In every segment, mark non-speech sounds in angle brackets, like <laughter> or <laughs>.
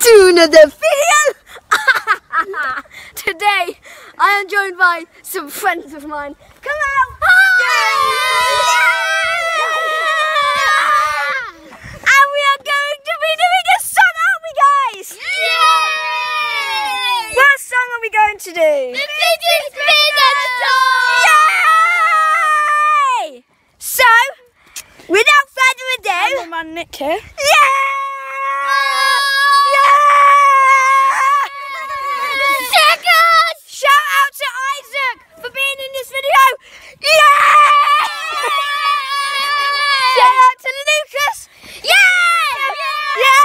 to another video. Today, I am joined by some friends of mine. Come out! And we are going to be doing a song, aren't we, guys? What song are we going to do? The Fidget Song! Yay! So, without further ado, my man Nick here. yeah! Shout out to Isaac for being in this video. Yeah! Shout out to Lucas. Yeah! Yeah!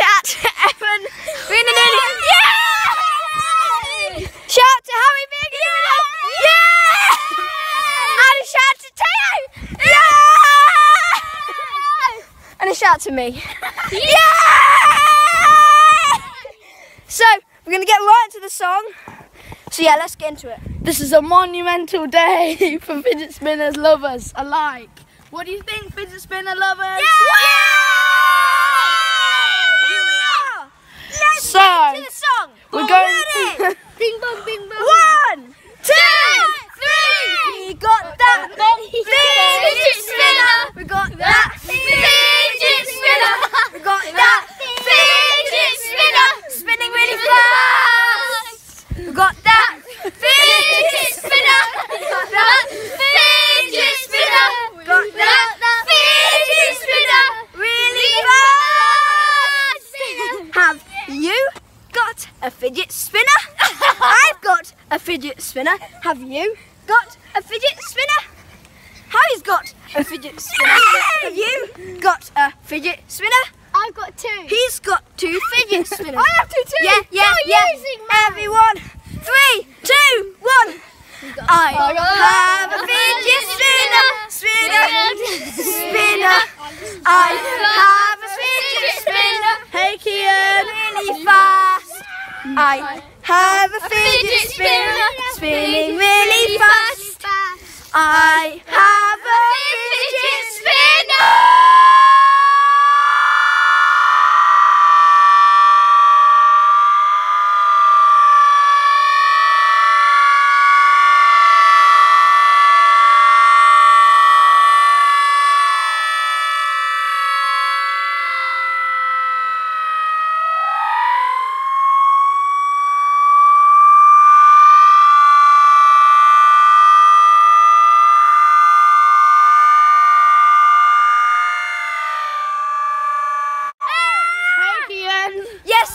Shout out to Evan. Being in it. Yeah! Shout out to Harry being in it. Yeah! And a shout out to Teo. Yeah! And a shout out to me. <laughs> Yeah! So, we're going to get right into the song. So, yeah, let's get into it. This is a monumental day <laughs> for fidget spinners lovers alike. What do you think, fidget spinner lovers? Here we are! Let's So, get into the song. we're going- we ready? Bing bong, bing bong. One, two, three. We got that fidget spinner. We got that fidget spinner. We got that fidget spinner. Spinning really fast. We got that fidget spinner. We got that fidget spinner. We got that fidget spinner. Really fast. Have you got a fidget spinner? <laughs> I've got a fidget spinner. Have you got a fidget spinner? Harry's got a fidget spinner. <laughs> Have you got a fidget spinner? I've got two. He's got two fidget <laughs> spinners. I have two too. Yeah, yeah, You're yeah. using mine. Everyone, three, two, one. I have a fidget spinner, spinner, spinner. I really fast. I have a fidget spinner, spinning really fast. I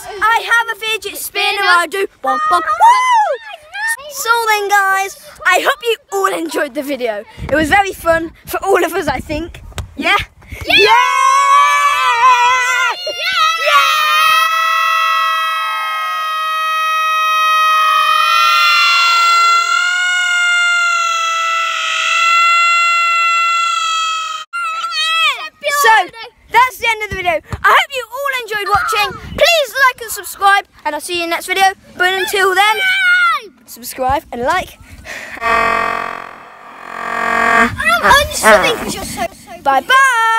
I have a fidget spinner. I do. Bum, bum. Oh, Woo! So then, guys, I hope you all enjoyed the video. It was very fun for all of us, I think. Yeah. Yeah. So, that's the end of the video. I hope you all enjoyed watching. Please like and subscribe, and I'll see you in the next video. But until then, subscribe and like. <sighs> I'm just because you're so, so Bye bye.